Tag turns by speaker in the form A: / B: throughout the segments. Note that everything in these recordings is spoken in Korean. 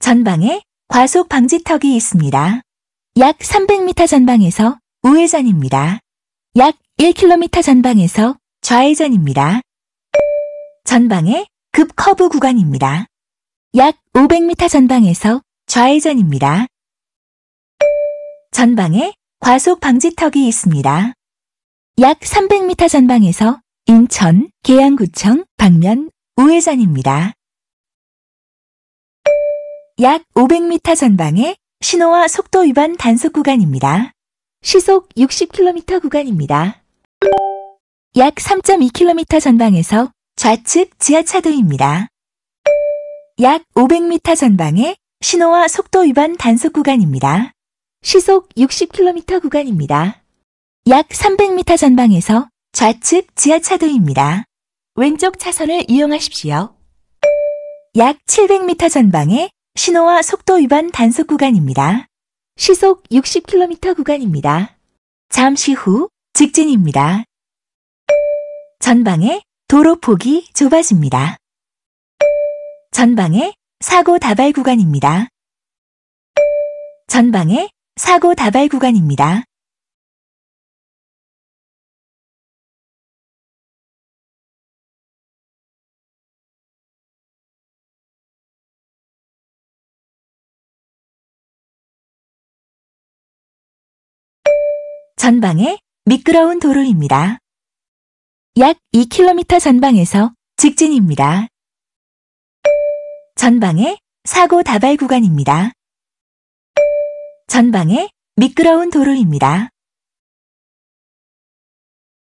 A: 전방에 과속 방지턱이 있습니다. 약 300m 전방에서 우회전입니다. 약 1km 전방에서 좌회전입니다. 전방에 급 커브 구간입니다. 약 500m 전방에서 좌회전입니다. 전방에 과속 방지턱이 있습니다. 약 300m 전방에서 인천, 계양구청 방면 우회전입니다. 약 500m 전방에 신호와 속도 위반 단속 구간입니다. 시속 60km 구간입니다. 약 3.2km 전방에서 좌측 지하차도입니다. 약 500m 전방에 신호와 속도 위반 단속 구간입니다. 시속 60km 구간입니다. 약 300m 전방에서 좌측 지하차도입니다. 왼쪽 차선을 이용하십시오. 약 700m 전방에 신호와 속도 위반 단속 구간입니다. 시속 60km 구간입니다. 잠시 후 직진입니다. 전방에 도로 폭이 좁아집니다. 전방에 사고 다발 구간입니다. 전방에 사고 다발 구간입니다. 전방에 미끄러운 도로입니다. 약 2km 전방에서 직진입니다. 전방에 사고 다발 구간입니다. 전방에 미끄러운 도로입니다.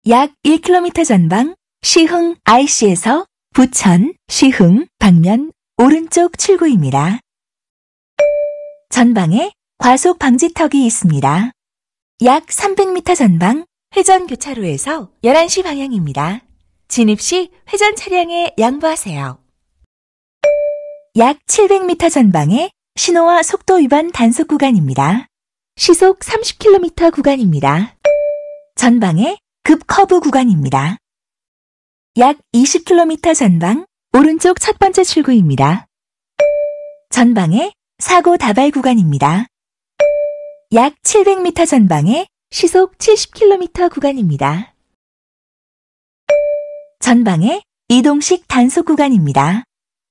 A: 약 1km 전방 시흥 IC에서 부천 시흥 방면 오른쪽 출구입니다. 전방에 과속 방지턱이 있습니다. 약 300m 전방 회전 교차로에서 11시 방향입니다. 진입 시 회전 차량에 양보하세요. 약 700m 전방에 신호와 속도 위반 단속 구간입니다. 시속 30km 구간입니다. 전방에 급 커브 구간입니다. 약 20km 전방 오른쪽 첫 번째 출구입니다. 전방에 사고 다발 구간입니다. 약 700m 전방에 시속 70km 구간입니다. 전방에 이동식 단속 구간입니다.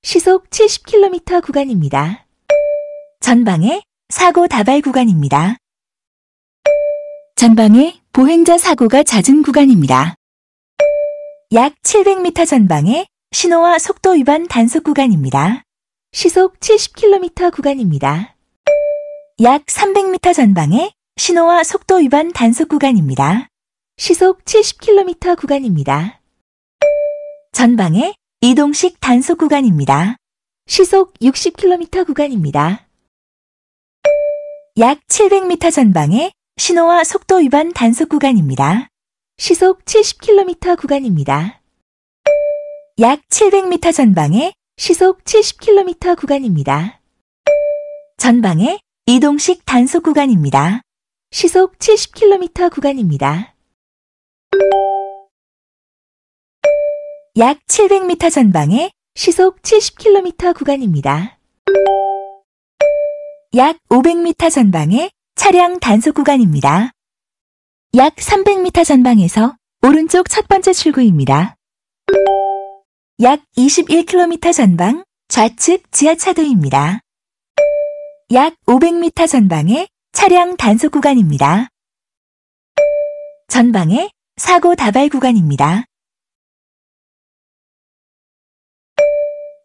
A: 시속 70km 구간입니다. 전방에 사고 다발 구간입니다. 전방에 보행자 사고가 잦은 구간입니다. 약 700m 전방에 신호와 속도 위반 단속 구간입니다. 시속 70km 구간입니다. 약 300m 전방에 신호와 속도 위반 단속 구간입니다. 시속 70km 구간입니다. 전방에 이동식 단속 구간입니다. 시속 60km 구간입니다. 약 700m 전방에 신호와 속도 위반 단속 구간입니다. 시속 70km 구간입니다. 약 700m 전방에 시속 70km 구간입니다. 전방에 이동식 단속 구간입니다. 시속 70km 구간입니다. 약 700m 전방에 시속 70km 구간입니다. 약 500m 전방에 차량 단속 구간입니다. 약 300m 전방에서 오른쪽 첫 번째 출구입니다. 약 21km 전방 좌측 지하차도입니다. 약 500m 전방에 차량 단속 구간입니다. 전방에 사고 다발 구간입니다.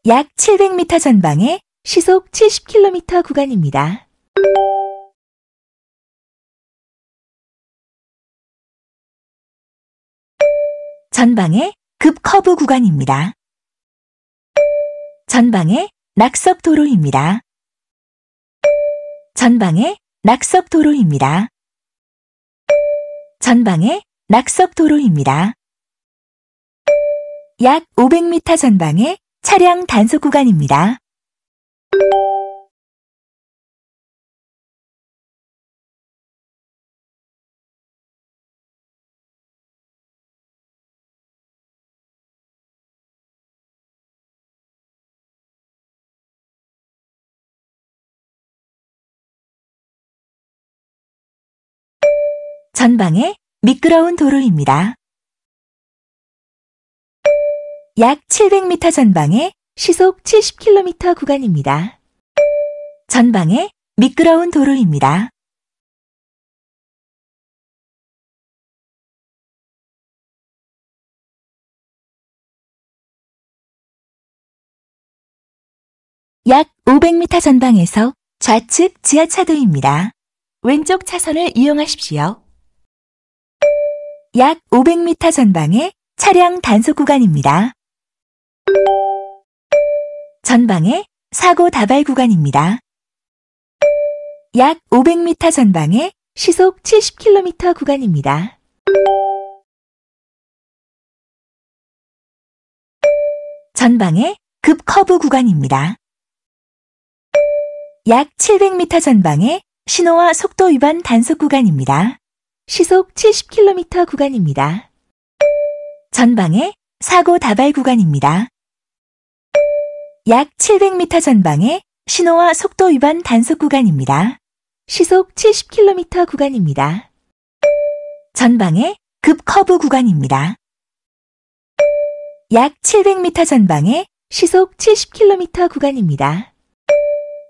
A: 약 700m 전방에 시속 70km 구간입니다. 전방에 급 커브 구간입니다. 전방에 낙석 도로입니다. 전방에 낙석 도로입니다. 전방에 낙석 도로입니다. 약 500m 전방에 차량 단속 구간입니다. 전방에 미끄러운 도로입니다. 약 700m 전방에 시속 70km 구간입니다. 전방에 미끄러운 도로입니다. 약 500m 전방에서 좌측 지하차도입니다. 왼쪽 차선을 이용하십시오. 약 500m 전방에 차량 단속 구간입니다. 전방에 사고 다발 구간입니다. 약 500m 전방에 시속 70km 구간입니다. 전방에 급 커브 구간입니다. 약 700m 전방에 신호와 속도 위반 단속 구간입니다. 시속 70km 구간입니다. 전방에 사고 다발 구간입니다. 약 700m 전방에 신호와 속도 위반 단속 구간입니다. 시속 70km 구간입니다. 전방에 급 커브 구간입니다. 약 700m 전방에 시속 70km 구간입니다.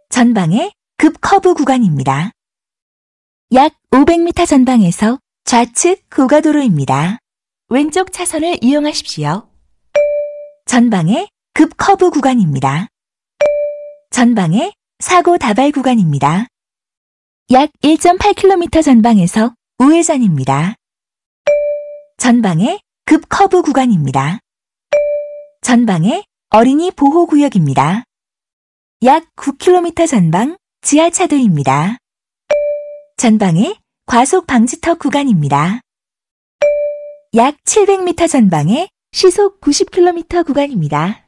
A: 전방에 급 커브 구간입니다. 약 500m 전방에서 좌측 고가도로입니다. 왼쪽 차선을 이용하십시오. 전방에 급 커브 구간입니다. 전방에 사고 다발 구간입니다. 약 1.8km 전방에서 우회전입니다. 전방에 급 커브 구간입니다. 전방에 어린이 보호구역입니다. 약 9km 전방 지하차도입니다. 전방에 과속 방지턱 구간입니다. 약 700m 전방에 시속 90km 구간입니다.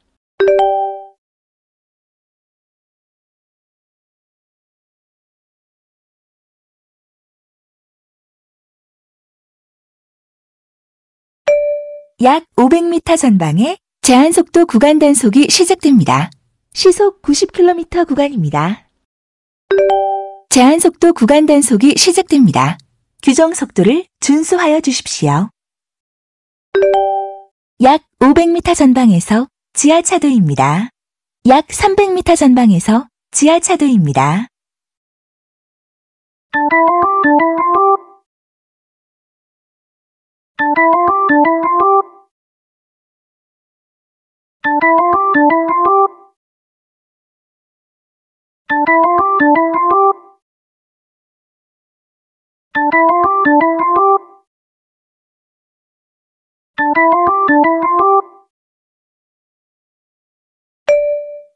A: 약 500m 전방에 제한속도 구간 단속이 시작됩니다. 시속 90km 구간입니다. 제한속도 구간 단속이 시작됩니다. 규정 속도를 준수하여 주십시오. 약 500m 전방에서 지하차도입니다. 약 300m 전방에서 지하차도입니다.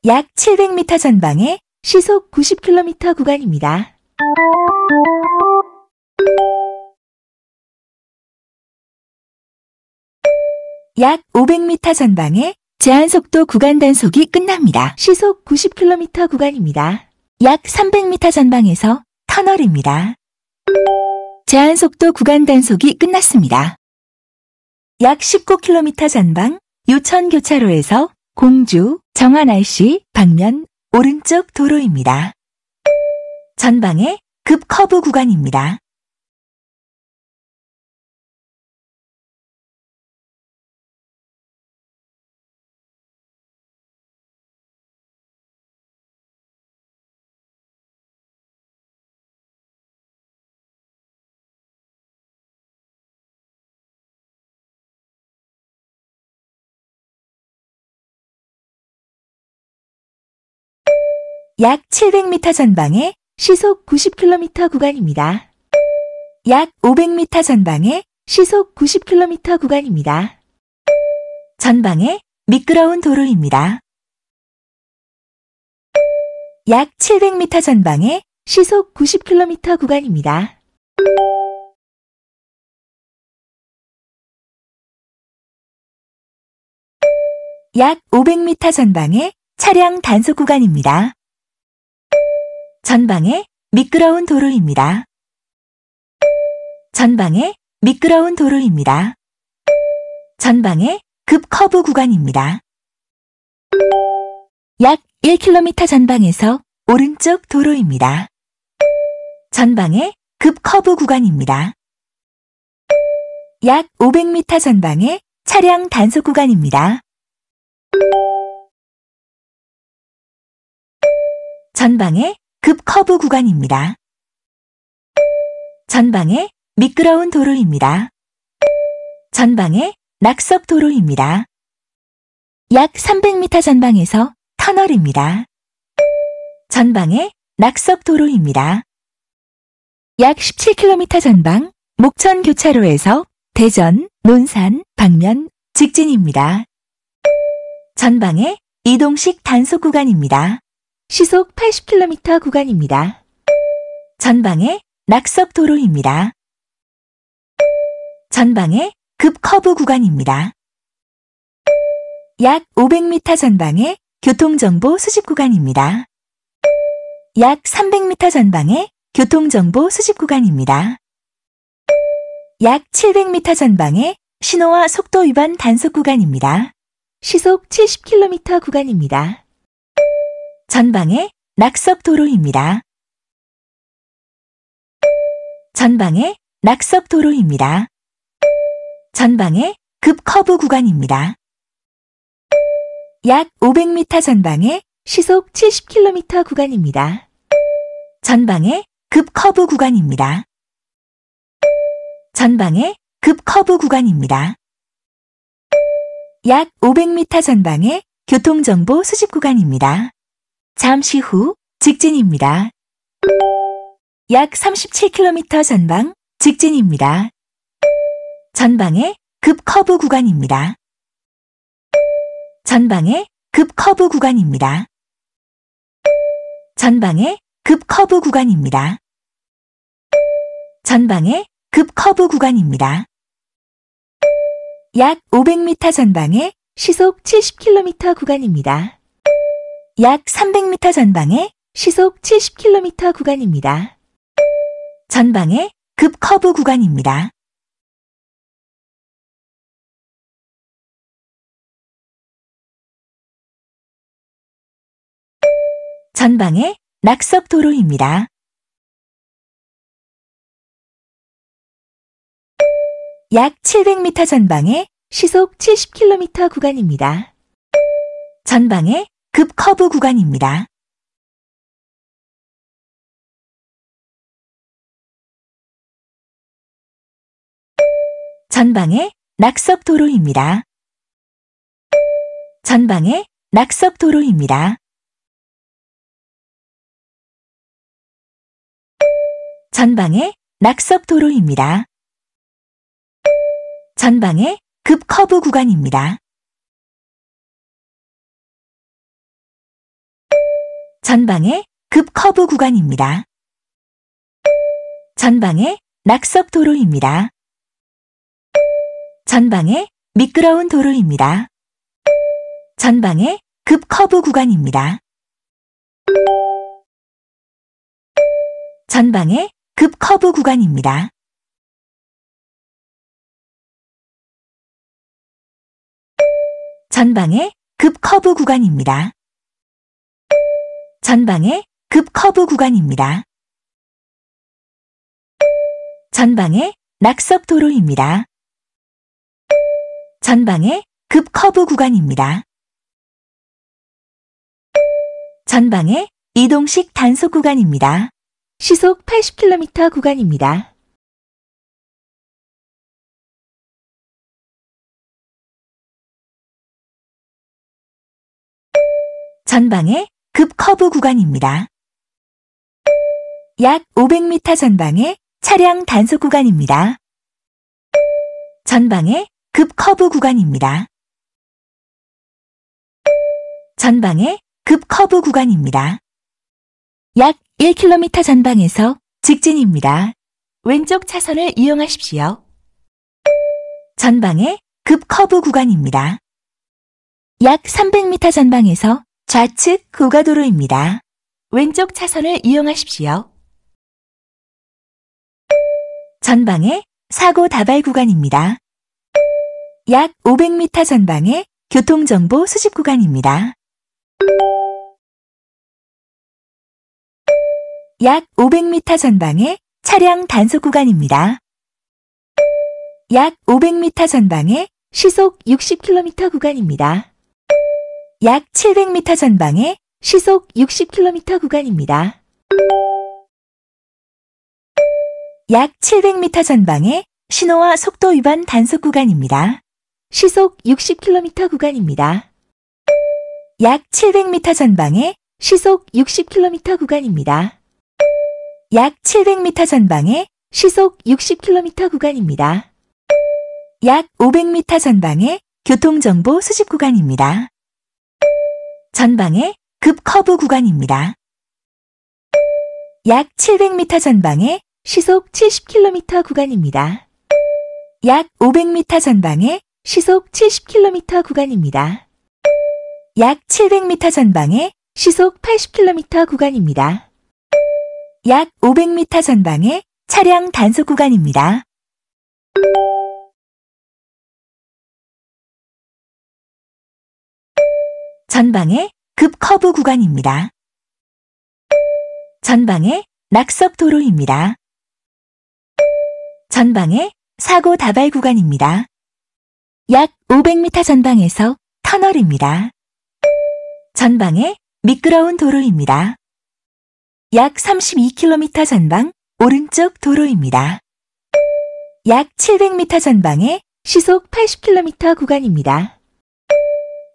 A: 약 700m 전방에 시속 90km 구간입니다. 약 500m 전방에 제한속도 구간 단속이 끝납니다. 시속 90km 구간입니다. 약 300m 전방에서 터널입니다. 제한속도 구간 단속이 끝났습니다. 약 19km 전방 요천 교차로에서 공주, 정한RC 방면 오른쪽 도로입니다. 전방에 급 커브 구간입니다. 약 700m 전방에 시속 90km 구간입니다. 약 500m 전방에 시속 90km 구간입니다. 전방에 미끄러운 도로입니다. 약 700m 전방에 시속 90km 구간입니다. 약 500m 전방에 차량 단속 구간입니다. 전방에 미끄러운 도로입니다. 전방에 미끄러운 도로입니다. 전방에 급 커브 구간입니다. 약 1km 전방에서 오른쪽 도로입니다. 전방에 급 커브 구간입니다. 약 500m 전방의 차량 단속 구간입니다. 전방의 급 커브 구간입니다. 전방의 미끄러운 도로입니다. 전방의 낙석 도로입니다. 약 300m 전방에서 터널입니다. 전방의 낙석 도로입니다. 약 17km 전방 목천 교차로에서 대전, 논산, 방면, 직진입니다. 전방의 이동식 단속 구간입니다. 시속 80km 구간입니다. 전방의 낙석 도로입니다. 전방의 급 커브 구간입니다. 약 500m 전방의 교통정보 수집 구간입니다. 약 300m 전방의 교통정보 수집 구간입니다. 약 700m 전방의 신호와 속도 위반 단속 구간입니다. 시속 70km 구간입니다. 전방의 낙석 도로입니다. 전방의 낙석 도로입니다. 전방의 급 커브 구간입니다. 약 500m 전방의 시속 70km 구간입니다. 전방의 급 커브 구간입니다. 전방의 급 커브 구간입니다. 약 500m 전방의 교통정보 수집 구간입니다. 잠시 후 직진입니다. 약 37km 전방 직진입니다. 전방의 급 커브 구간입니다. 전방의 급 커브 구간입니다. 전방의 급 커브 구간입니다. 전방의 급 커브 구간입니다. 약 500m 전방의 시속 70km 구간입니다. 약 300m 전방의 시속 70km 구간입니다. 전방의 급 커브 구간입니다. 전방의 낙석 도로입니다. 약 700m 전방의 시속 70km 구간입니다. 전방의 급 커브 구간입니다. 전방의 낙석 도로입니다. 전방의 낙석 도로입니다. 전방의 낙석 도로입니다. 전방의 급 커브 구간입니다. 전방의 급 커브 구간입니다. 전방의 낙석 도로입니다. 전방의 미끄러운 도로입니다. 전방의 급 커브 구간입니다. 전방의 급 커브 구간입니다. 전방의 급 커브 구간입니다. 전방의 급 커브 구간입니다. 전방의 낙석 도로입니다. 전방의 급 커브 구간입니다. 전방의 이동식 단속 구간입니다. 시속 80km 구간입니다. 전방의 급 커브 구간입니다. 약 500m 전방의 차량 단속 구간입니다. 전방의 급 커브 구간입니다. 전방의 급 커브 구간입니다. 약 1km 전방에서 직진입니다. 왼쪽 차선을 이용하십시오. 전방의 급 커브 구간입니다. 약 300m 전방에서 좌측 고가도로입니다. 왼쪽 차선을 이용하십시오. 전방의 사고 다발 구간입니다. 약 500m 전방의 교통정보 수집 구간입니다. 약 500m 전방의 차량 단속 구간입니다. 약 500m 전방에 시속 60km 구간입니다. 약 700m 전방에 시속 60km 구간입니다. 약 700m 전방에 신호와 속도 위반 단속 구간입니다. 시속 60km 구간입니다. 약 700m 전방에 시속 60km 구간입니다. 약 700m 전방에 시속 60km 구간입니다. 약 500m 전방에 교통정보 수집 구간입니다. 전방에 급 커브 구간입니다. 약 700m 전방에 시속 70km 구간입니다. 약 500m 전방에 시속 70km 구간입니다. 약 700m 전방에 시속 80km 구간입니다. 약 500m 전방에 차량 단속 구간입니다. 전방에 급 커브 구간입니다. 전방에 낙석 도로입니다. 전방에 사고 다발 구간입니다. 약 500m 전방에서 터널입니다. 전방에 미끄러운 도로입니다. 약 32km 전방 오른쪽 도로입니다. 약 700m 전방에 시속 80km 구간입니다.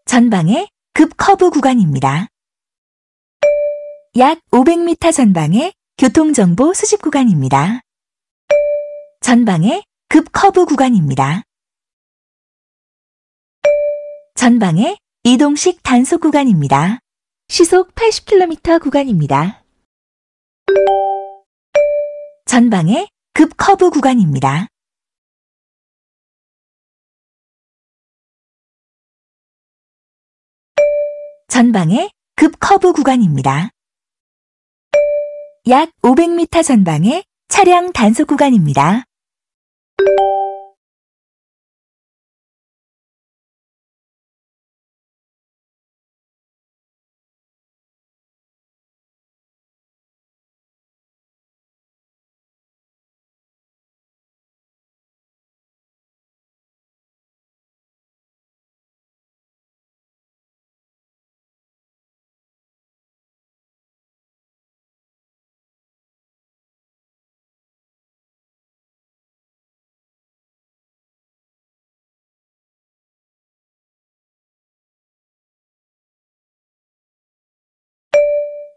A: 전방에 급 커브 구간입니다. 약 500m 전방에 교통정보 수집 구간입니다. 전방에 급 커브 구간입니다. 전방에 이동식 단속 구간입니다. 시속 80km 구간입니다. 전방에 급 커브 구간입니다. 전방에 급 커브 구간입니다. 약 500m 전방에 차량 단속 구간입니다.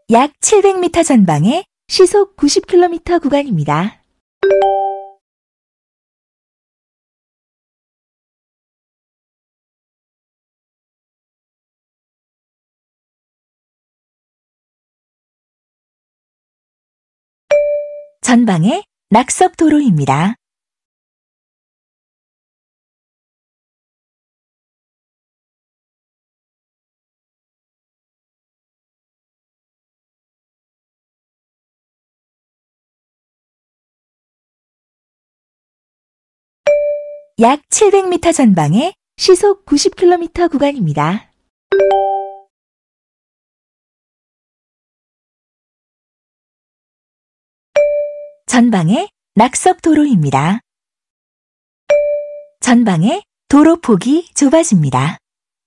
A: 약 700m 전방에 시속 90km 구간입니다. 전방에 낙석 도로입니다. 약 700m 전방에 시속 90km 구간입니다. 전방에 낙석 도로입니다. 전방에 도로 폭이 좁아집니다.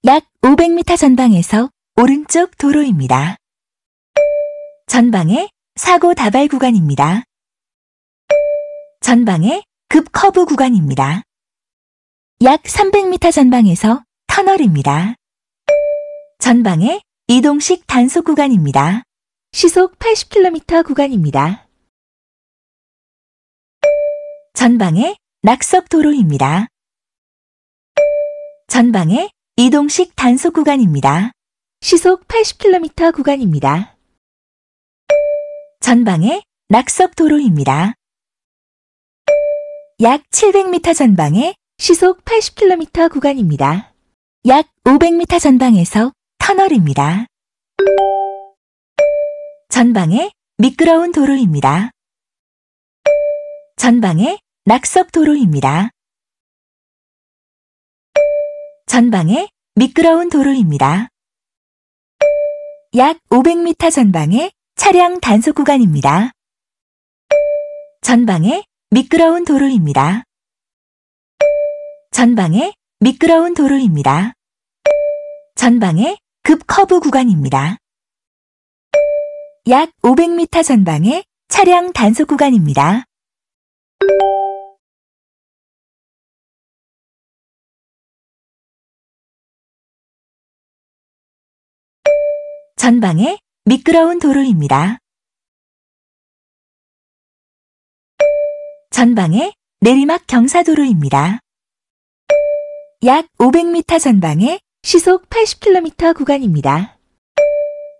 A: 약 500m 전방에서 오른쪽 도로입니다. 전방에 사고 다발 구간입니다. 전방에 급 커브 구간입니다. 약 300m 전방에서 터널입니다. 전방에 이동식 단속 구간입니다. 시속 80km 구간입니다. 전방에 낙석 도로입니다. 전방에 이동식 단속 구간입니다. 시속 80km 구간입니다. 전방에 낙석 도로입니다. 약 700m 전방에 시속 80km 구간입니다. 약 500m 전방에서 터널입니다. 전방에 미끄러운 도로입니다. 전방에 낙석 도로입니다. 전방에 미끄러운 도로입니다. 약 500m 전방에 차량 단속 구간입니다. 전방에 미끄러운 도로입니다. 전방에 미끄러운 도로입니다. 전방에 급 커브 구간입니다. 약 500m 전방에 차량 단속 구간입니다. 전방에 미끄러운 도로입니다. 전방에 내리막 경사도로입니다. 약 500m 전방에 시속 80km 구간입니다.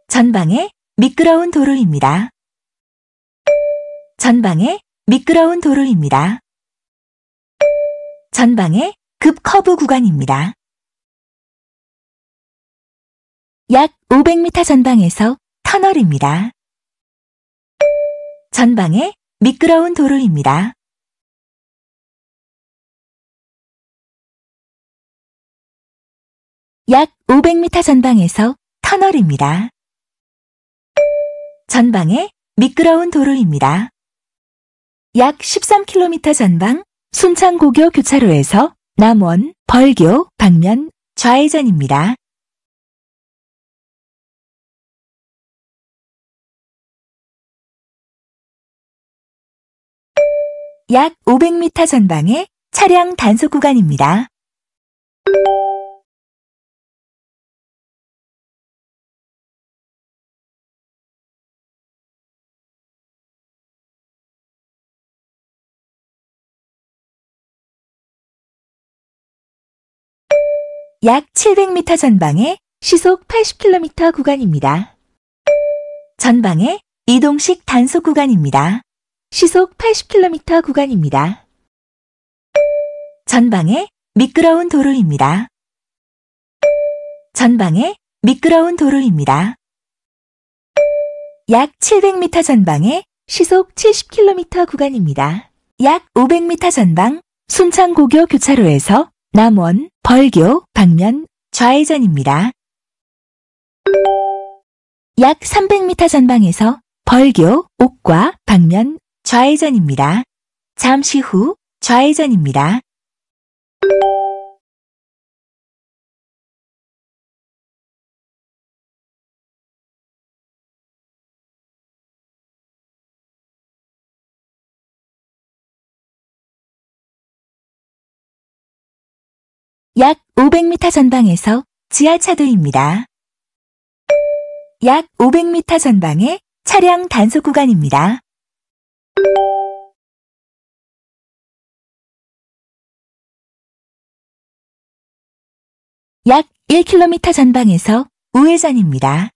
A: 전방에 미끄러운 도로입니다. 전방에 미끄러운 도로입니다. 전방에 급 커브 구간입니다. 약 500m 전방에서 터널입니다. 전방에 미끄러운 도로입니다. 약 500m 전방에서 터널입니다. 전방에 미끄러운 도로입니다. 약 13km 전방 순창고교 교차로에서 남원, 벌교, 방면, 좌회전입니다. 약 500m 전방에 차량 단속 구간입니다. 약 700m 전방에 시속 80km 구간입니다. 전방에 이동식 단속 구간입니다. 시속 80km 구간입니다. 전방에 미끄러운 도로입니다. 전방에 미끄러운 도로입니다. 약 700m 전방에 시속 70km 구간입니다. 약 500m 전방 순창고교 교차로에서 남원, 벌교, 방면, 좌회전입니다. 약 300m 전방에서 벌교, 옥과 방면, 좌회전입니다. 잠시 후 좌회전입니다. 약 500m 전방에서 지하차도입니다. 약 500m 전방에 차량 단속 구간입니다. 약 1km 전방에서 우회전입니다.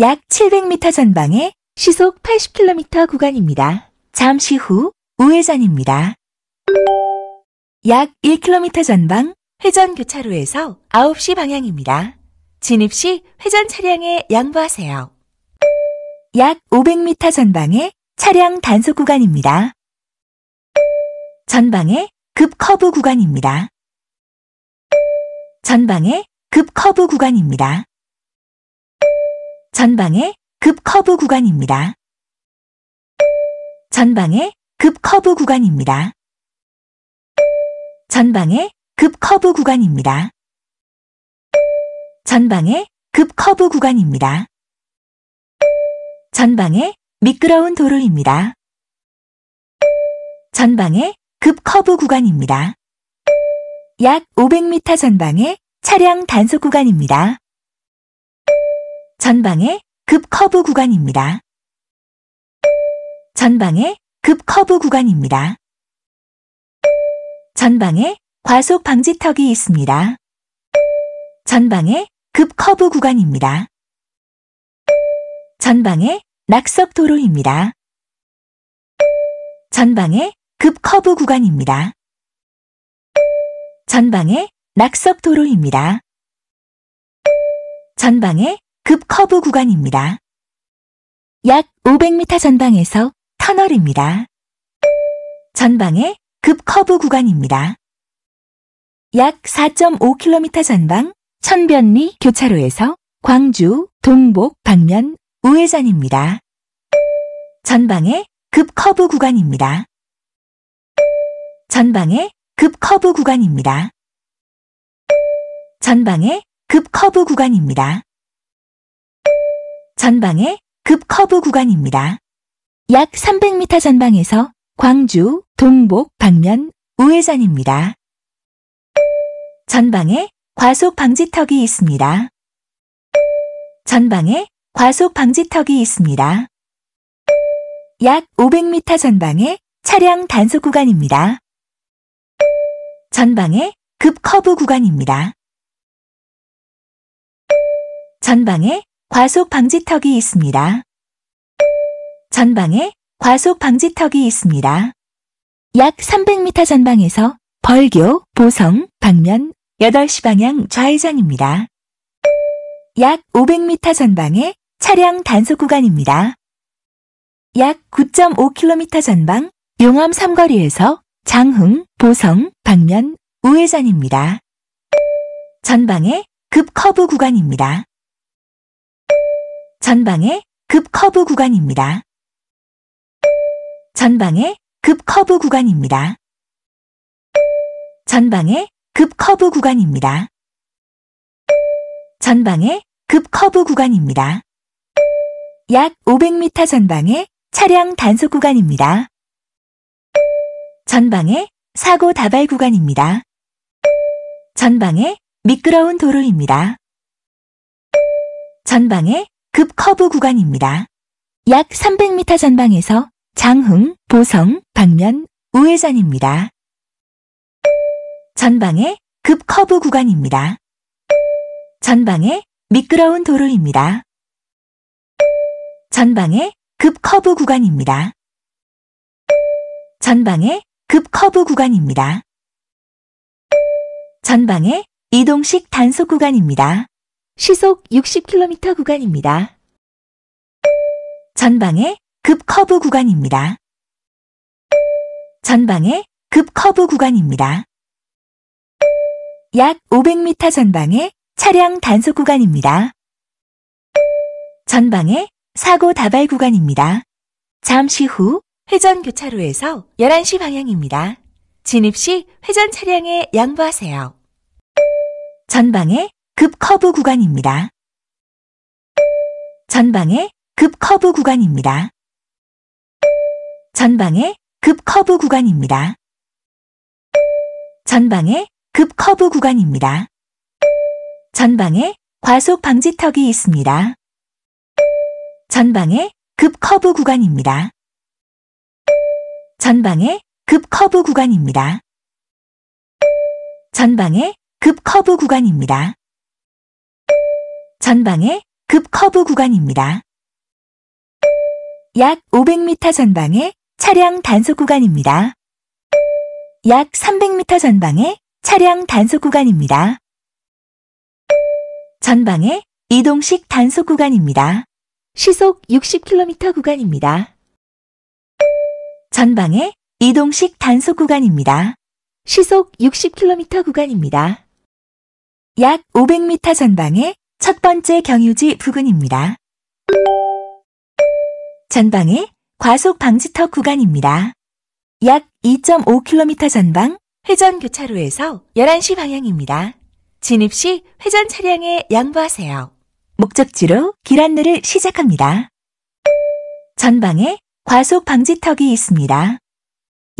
A: 약 700m 전방에 시속 80km 구간입니다. 잠시 후 우회전입니다. 약 1km 전방 회전 교차로에서 9시 방향입니다. 진입 시 회전 차량에 양보하세요. 약 500m 전방에 차량 단속 구간입니다. 전방에 급 커브 구간입니다. 전방에 급 커브 구간입니다. 전방에 급 커브 구간입니다. 전방에 급 커브 구간입니다. 전방에 급 커브 구간입니다. 전방에 급 커브 구간입니다. 전방에 미끄러운 도로입니다. 전방에 급 커브 구간입니다. 약 500m 전방에 차량 단속 구간입니다. 전방에 급 커브 구간입니다. 전방에 급 커브 구간입니다. 전방에 과속 방지턱이 있습니다. 전방에 급 커브 구간입니다. 전방에 낙석 도로입니다. 전방에 급 커브 구간입니다. 전방에 낙석 도로입니다. 전방에 급 커브 구간입니다. 약 500m 전방에서 터널입니다. 전방에 급 커브 구간입니다. 약 4.5km 전방 천변리 교차로에서 광주, 동복, 방면, 우회전입니다. 전방에 급 커브 구간입니다. 전방에 급 커브 구간입니다. 전방에 급 커브 구간입니다. 전방에 급 커브 구간입니다. 약 300m 전방에서 광주, 동복, 방면, 우회전입니다. 전방에 과속 방지턱이 있습니다. 전방에 과속 방지턱이 있습니다. 약 500m 전방에 차량 단속 구간입니다. 전방에 급 커브 구간입니다. 전방에 과속 방지턱이 있습니다. 전방에 과속 방지턱이 있습니다. 약 300m 전방에서 벌교, 보성, 방면, 8시 방향 좌회전입니다. 약 500m 전방에 차량 단속 구간입니다. 약 9.5km 전방 용암 삼거리에서 장흥, 보성, 방면, 우회전입니다. 전방에 급 커브 구간입니다. 전방에 급 커브 구간입니다. 전방에 급 커브 구간입니다. 전방에 급 커브 구간입니다. 전방에 급 커브 구간입니다. 약 500m 전방에 차량 단속 구간입니다. 전방에 사고 다발 구간입니다. 전방에 미끄러운 도로입니다. 전방에 급 커브 구간입니다. 약 300m 전방에서 장흥, 보성, 방면, 우회전입니다. 전방에 급 커브 구간입니다. 전방에 미끄러운 도로입니다. 전방에 급 커브 구간입니다. 전방에 급 커브 구간입니다. 전방에 이동식 단속 구간입니다. 시속 60km 구간입니다. 전방에 급 커브 구간입니다. 전방에 급 커브 구간입니다. 약 500m 전방에 차량 단속 구간입니다. 전방에 사고 다발 구간입니다. 잠시 후 회전 교차로에서 11시 방향입니다. 진입 시 회전 차량에 양보하세요. 전방에 급 커브 구간입니다. 전방에 급 커브 구간입니다. 전방에 급 커브 구간입니다. 전방에 급 커브 구간입니다. 전방에 과속 방지턱이 있습니다. 전방에 급 커브 구간입니다. 전방에 급 커브 구간입니다. 전방에 급 커브 구간입니다. 전방에 급 커브 구간입니다. 약 500m 전방에 차량 단속 구간입니다. 약 300m 전방에 차량 단속 구간입니다. 전방에 이동식 단속 구간입니다. 시속 60km 구간입니다. 전방에 이동식 단속 구간입니다. 시속 60km 구간입니다. 약 500m 전방에 첫 번째 경유지 부근입니다. 전방에 과속 방지턱 구간입니다. 약 2.5km 전방 회전 교차로에서 11시 방향입니다. 진입 시 회전 차량에 양보하세요. 목적지로 길 안내를 시작합니다. 전방에 과속 방지턱이 있습니다.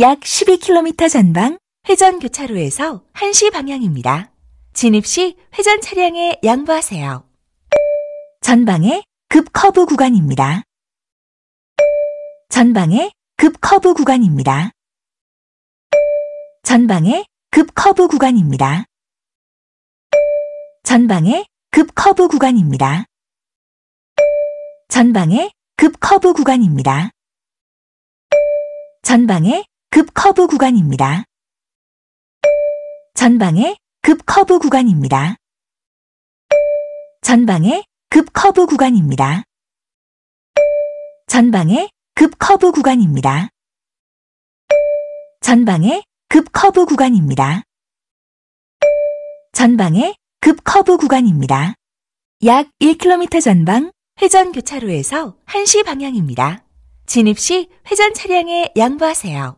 A: 약 12km 전방 회전 교차로에서 1시 방향입니다. 진입 시 회전 차량에 양보하세요. 전방에 급 커브 구간입니다. 전방에 급 커브 구간입니다. 전방에 급 커브 구간입니다. 전방에 급 커브 구간입니다. 전방에 급 커브 구간입니다. 전방에 급 커브 구간입니다. 전방에 급 커브 구간입니다. 전방에 급 커브 구간입니다. 전방에 급 커브 구간입니다. 전방에 급 커브 구간입니다. 전방에 급 커브 구간입니다. 약 1km 전방 회전 교차로에서 1시 방향입니다. 진입 시 회전 차량에 양보하세요.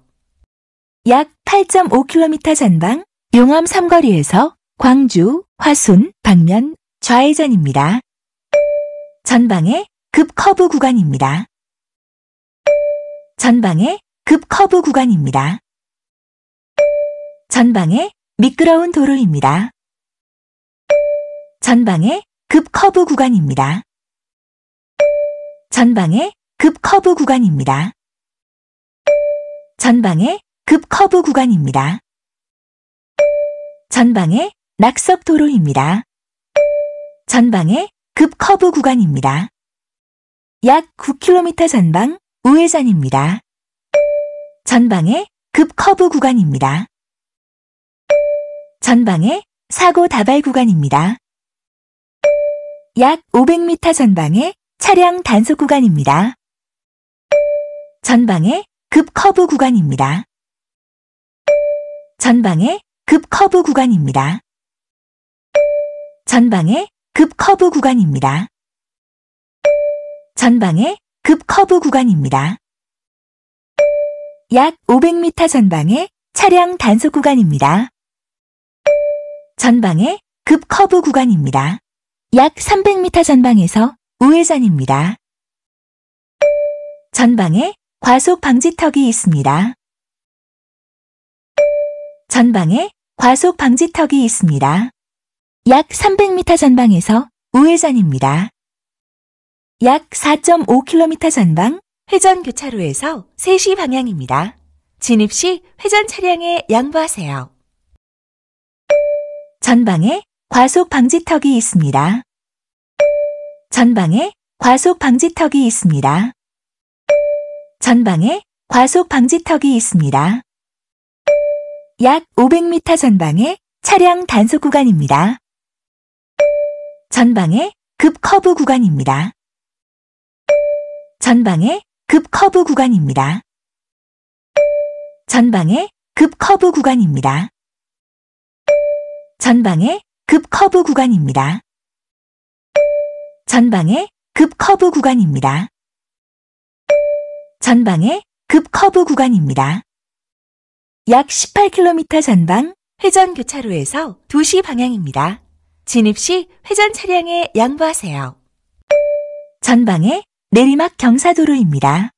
A: 약 8.5km 전방 용암 삼거리에서 광주, 화순, 방면, 좌회전입니다. 전방에 급 커브 구간입니다. 전방에 급 커브 구간입니다. 전방에 미끄러운 도로입니다. 전방에 급 커브 구간입니다. 전방에 급 커브 구간입니다. 전방에 급 커브 구간입니다. 전방에 낙석 도로입니다. 전방에 급 커브 구간입니다. 약 9km 전방 우회전입니다. 전방에 급 커브 구간입니다. 전방에 사고 다발 구간입니다. 약 500m 전방에 차량 단속 구간입니다. 전방에 급 커브 구간입니다. 전방에 급 커브 구간입니다. 전방에 급 커브 구간입니다. 전방에 급 커브 구간입니다. 약 500m 전방에 차량 단속 구간입니다. 전방에 급 커브 구간입니다. 약 300m 전방에서 우회전입니다. 전방에 과속 방지턱이 있습니다. 전방에 과속 방지턱이 있습니다. 약 300m 전방에서 우회전입니다. 약 4.5km 전방 회전 교차로에서 3시 방향입니다. 진입 시 회전 차량에 양보하세요. 전방에 과속 방지턱이 있습니다. 전방에 과속 방지턱이 있습니다. 전방에 과속 방지턱이 있습니다. 약 500m 전방에 차량 단속 구간입니다. 전방에 급 커브 구간입니다. 전방에 급 커브 구간입니다. 전방에 급 커브 구간입니다. 전방에 급 커브 구간입니다. 전방에 급 커브 구간입니다. 전방에 급 커브 구간입니다. 약 18km 전방 회전 교차로에서 2시 방향입니다. 진입 시 회전 차량에 양보하세요. 전방에 내리막 경사도로입니다.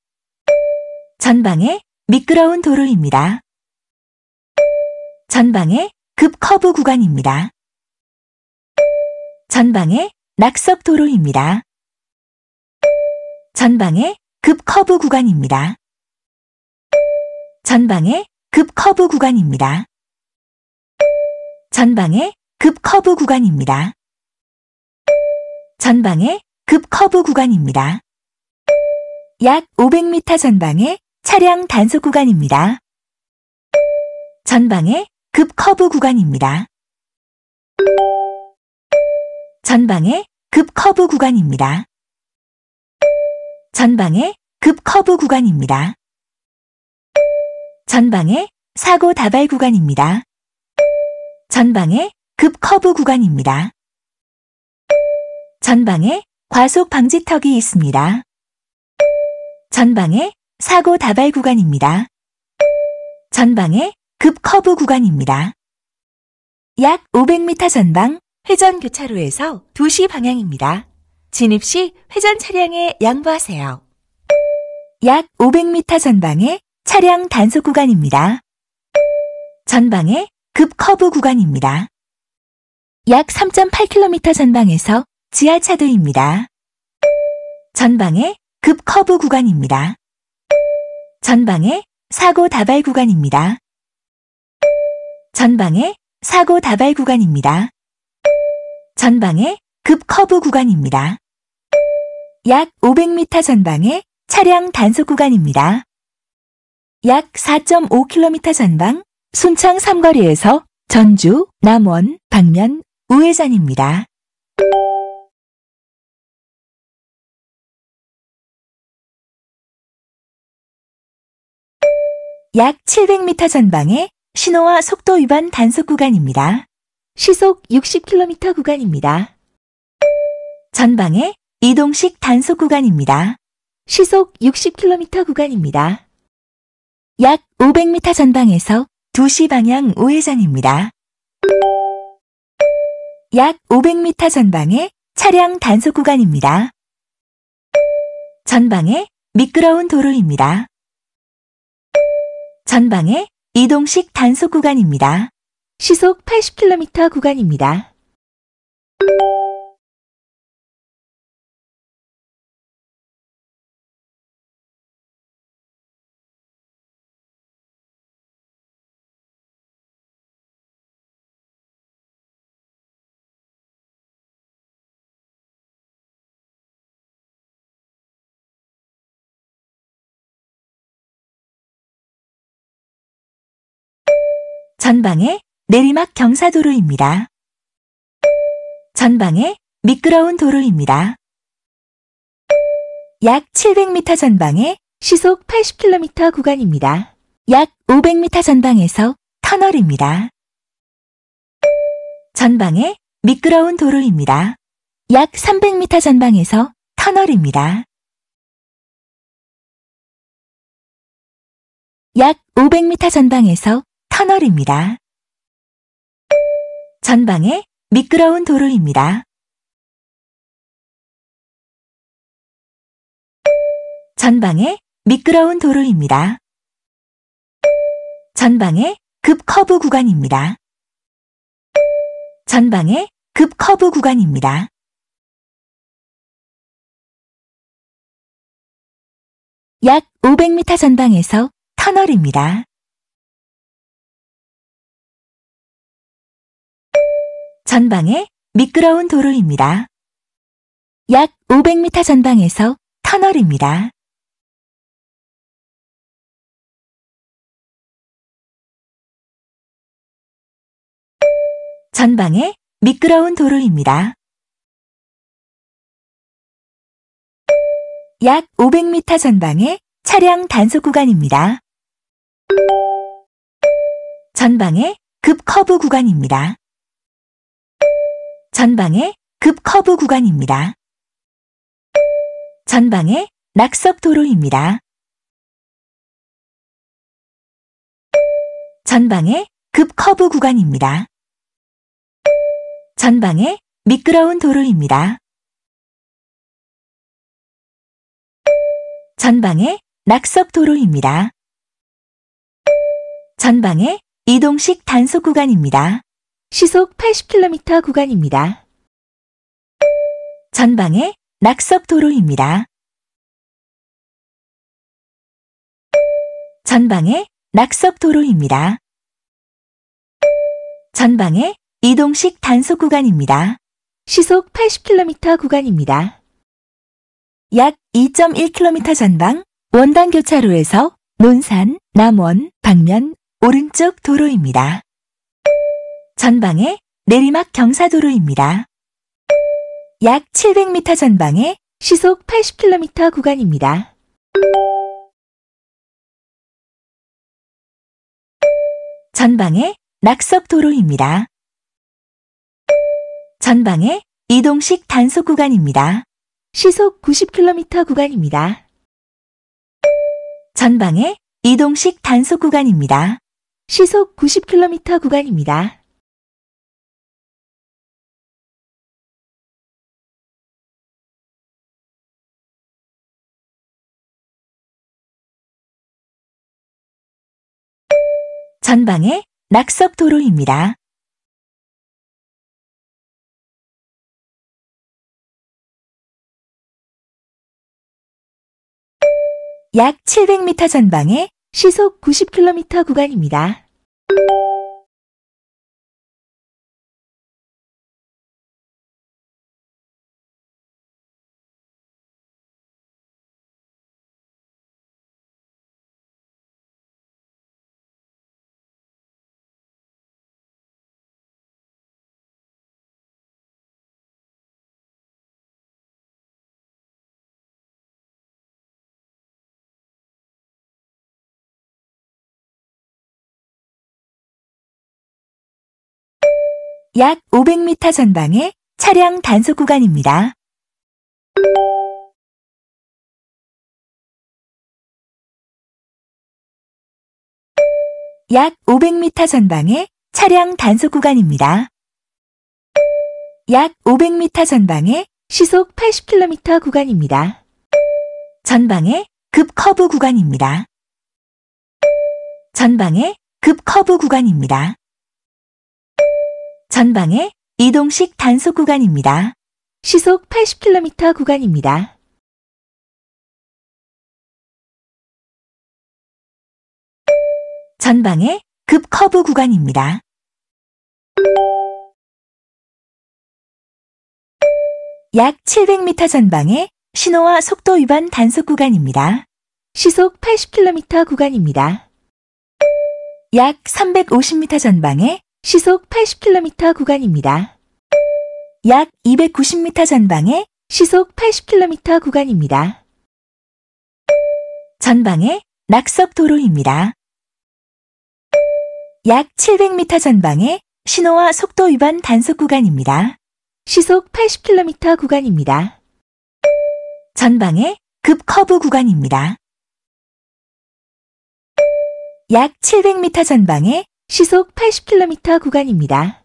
A: 전방에 미끄러운 도로입니다. 전방에 급 커브 구간입니다. 전방에 낙석 도로입니다. 전방에 급 커브 구간입니다. 전방에 급 커브 구간입니다. 전방에 급 커브 구간입니다. 전방에 급 커브 구간입니다. 약 500m 전방에 차량 단속 구간입니다. 전방에 급 커브 구간입니다. 전방에 급 커브 구간입니다. 전방에 급 커브 구간입니다. 전방에 사고 다발 구간입니다. 전방에 급 커브 구간입니다. 전방에 과속 방지턱이 있습니다. 전방에 사고 다발 구간입니다. 전방에 급 커브 구간입니다. 약 500m 전방 회전 교차로에서 2시 방향입니다. 진입 시 회전 차량에 양보하세요. 약 500m 전방에 차량 단속 구간입니다. 전방에 급 커브 구간입니다. 약 3.8km 전방에서 지하차도입니다. 전방에 급 커브 구간입니다. 전방에 사고 다발 구간입니다. 전방에 사고 다발 구간입니다. 전방에 급 커브 구간입니다. 약 500m 전방에 차량 단속 구간입니다. 약 4.5km 전방 순창 삼거리에서 전주, 남원, 방면, 우회전입니다. 약 700m 전방에 신호와 속도 위반 단속 구간입니다. 시속 60km 구간입니다. 전방에 이동식 단속 구간입니다. 시속 60km 구간입니다. 약 500m 전방에서 2시 방향 우회전입니다. 약 500m 전방에 차량 단속 구간입니다. 전방에 미끄러운 도로입니다. 전방에 이동식 단속 구간입니다. 시속 80km 구간입니다. 전방에 내리막 경사도로입니다. 전방에 미끄러운 도로입니다. 약 700m 전방에 시속 80km 구간입니다. 약 500m 전방에서 터널입니다. 전방에 미끄러운 도로입니다. 약 300m 전방에서 터널입니다. 약 500m 전방에서 터널입니다. 전방에 미끄러운 도로입니다. 전방에 미끄러운 도로입니다. 전방에 급 커브 구간입니다. 전방에 급 커브 구간입니다. 약 500m 전방에서 터널입니다. 전방에 미끄러운 도로입니다. 약 500m 전방에서 터널입니다. 전방에 미끄러운 도로입니다. 약 500m 전방에 차량 단속 구간입니다. 전방에 급 커브 구간입니다. 전방에 급 커브 구간입니다. 전방에 낙석 도로입니다. 전방에 급 커브 구간입니다. 전방에 미끄러운 도로입니다. 전방에 낙석 도로입니다. 전방에 이동식 단속 구간입니다. 시속 80km 구간입니다. 전방에 낙석 도로입니다. 전방에 낙석 도로입니다. 전방에 이동식 단속 구간입니다. 시속 80km 구간입니다. 약 2.1km 전방 원단 교차로에서 논산, 남원, 방면, 오른쪽 도로입니다. 전방에 내리막 경사도로입니다. 약 700m 전방에 시속 80km 구간입니다. 전방에 낙석 도로입니다. 전방에 이동식 단속 구간입니다. 시속 90km 구간입니다. 전방에 이동식 단속 구간입니다. 시속 90km 구간입니다. 전방에 낙석 도로입니다. 약 700m 전방에 시속 90km 구간입니다. 약 500m 전방에 차량 단속 구간입니다. 약 500m 전방에 차량 단속 구간입니다. 약 500m 전방에 시속 80km 구간입니다. 전방에 급 커브 구간입니다. 전방에 급 커브 구간입니다. 전방에 이동식 단속 구간입니다. 시속 80km 구간입니다. 전방에 급 커브 구간입니다. 약 700m 전방에 신호와 속도 위반 단속 구간입니다. 시속 80km 구간입니다. 약 350m 전방에 시속 80km 구간입니다. 약 290m 전방에 시속 80km 구간입니다. 전방에 낙석 도로입니다. 약 700m 전방에 신호와 속도 위반 단속 구간입니다. 시속 80km 구간입니다. 전방에 급 커브 구간입니다. 약 700m 전방에 시속 80km 구간입니다.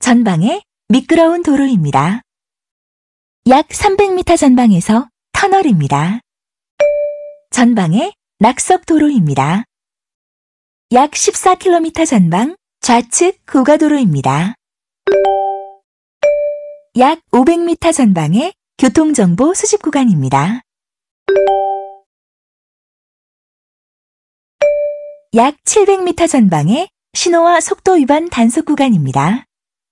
A: 전방에 미끄러운 도로입니다. 약 300m 전방에서 터널입니다. 전방에 낙석 도로입니다. 약 14km 전방 좌측 고가도로입니다. 약 500m 전방에 교통정보 수집 구간입니다. 약 700m 전방에 신호와 속도 위반 단속 구간입니다.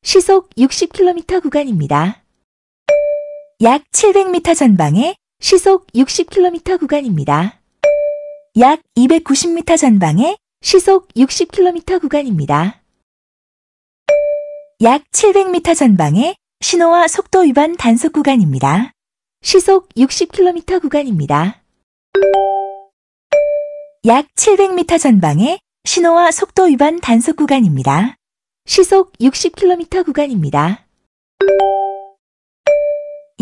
A: 시속 60km 구간입니다. 약 700m 전방에 시속 60km 구간입니다. 약 290m 전방에 시속 60km 구간입니다. 약 700m 전방에 신호와 속도 위반 단속 구간입니다. 시속 60km 구간입니다. 약 700m 전방에 신호와 속도 위반 단속 구간입니다. 시속 60km 구간입니다.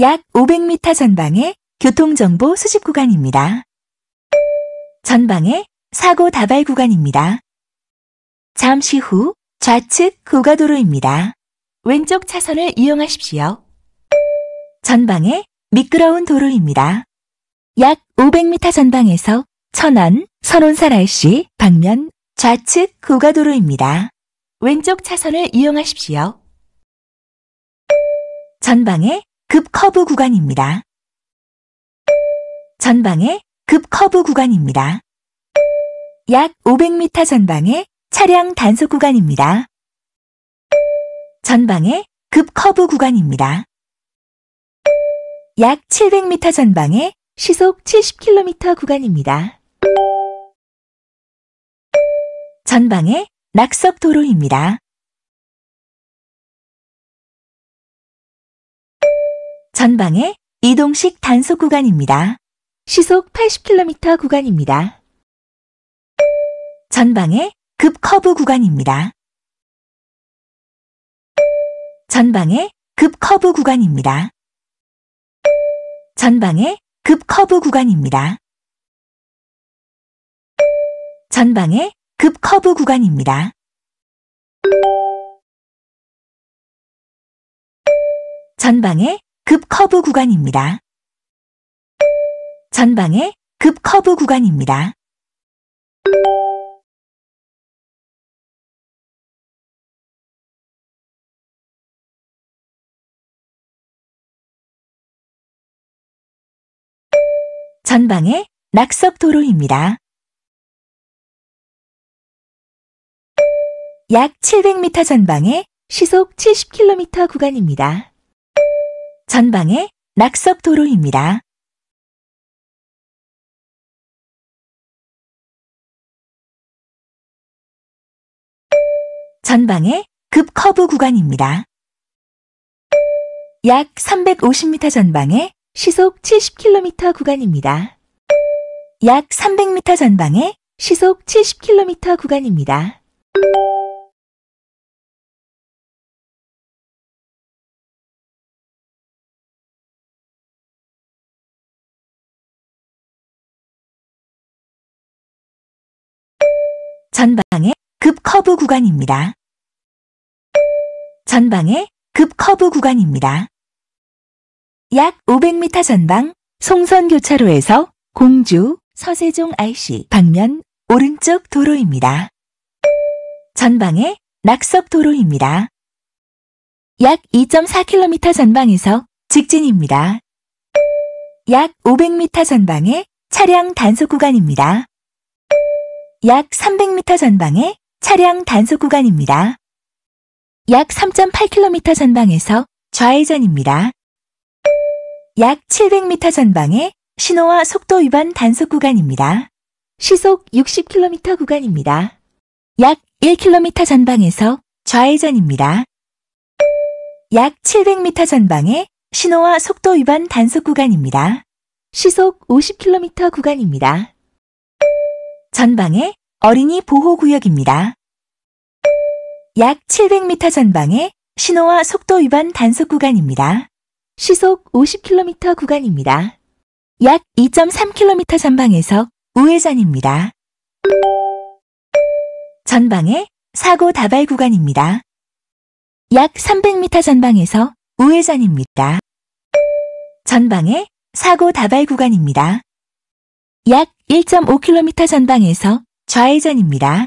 A: 약 500m 전방에 교통정보 수집 구간입니다. 전방에 사고 다발 구간입니다. 잠시 후 좌측 고가도로입니다. 왼쪽 차선을 이용하십시오. 전방에 미끄러운 도로입니다. 약 500m 전방에서 천안, 선원사 날씨, 방면, 좌측 고가도로입니다. 왼쪽 차선을 이용하십시오. 전방에 급 커브 구간입니다. 전방에 급 커브 구간입니다. 약 500m 전방에 차량 단속 구간입니다. 전방에 급 커브 구간입니다. 약 700m 전방에 시속 70km 구간입니다. 전방에 낙석 도로입니다. 전방에 이동식 단속 구간입니다. 시속 80km 구간입니다. 전방에 급 커브 구간입니다. 전방에 급 커브 구간입니다. 전방에 급 커브 구간입니다. 전방에 급 커브 구간입니다. 전방에 급 커브 구간입니다. 전방에 급 커브 구간입니다. 전방에 낙석 도로입니다. 약 700m 전방에 시속 70km 구간입니다. 전방에 낙석 도로입니다. 전방에 급 커브 구간입니다. 약 350m 전방에 시속 70km 구간입니다. 약 300m 전방에 시속 70km 구간입니다. 전방에 급 커브 구간입니다. 전방에 급 커브 구간입니다. 약 500m 전방 송선 교차로에서 공주 서세종 IC 방면 오른쪽 도로입니다. 전방에 낙석 도로입니다. 약 2.4km 전방에서 직진입니다. 약 500m 전방에 차량 단속 구간입니다. 약 300m 전방에 차량 단속 구간입니다. 약 3.8km 전방에서 좌회전입니다. 약 700m 전방에 신호와 속도 위반 단속 구간입니다. 시속 60km 구간입니다. 약 1km 전방에서 좌회전입니다. 약 700m 전방에 신호와 속도 위반 단속 구간입니다. 시속 50km 구간입니다. 전방에 어린이 보호구역입니다. 약 700m 전방에 신호와 속도 위반 단속 구간입니다. 시속 50km 구간입니다. 약 2.3km 전방에서 우회전입니다. 전방에 사고 다발 구간입니다. 약 300m 전방에서 우회전입니다. 전방에 사고 다발 구간입니다. 약 1.5km 전방에서 좌회전입니다.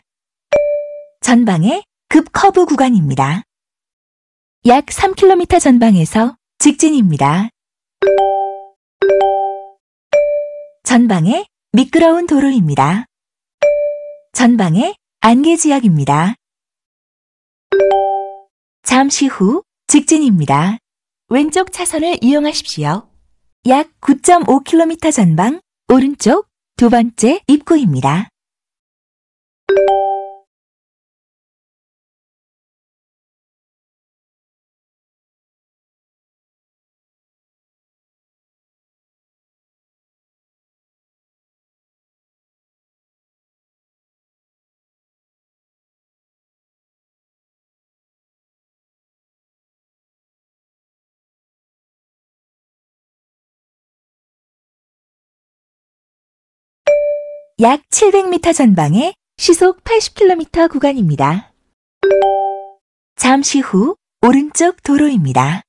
A: 전방에 급 커브 구간입니다. 약 3km 전방에서 직진입니다. 전방에 미끄러운 도로입니다. 전방에 안개 지역입니다. 잠시 후 직진입니다. 왼쪽 차선을 이용하십시오. 약 9.5km 전방 오른쪽 두 번째 입구입니다. 약 700m 전방에 시속 80km 구간입니다. 잠시 후 오른쪽 도로입니다.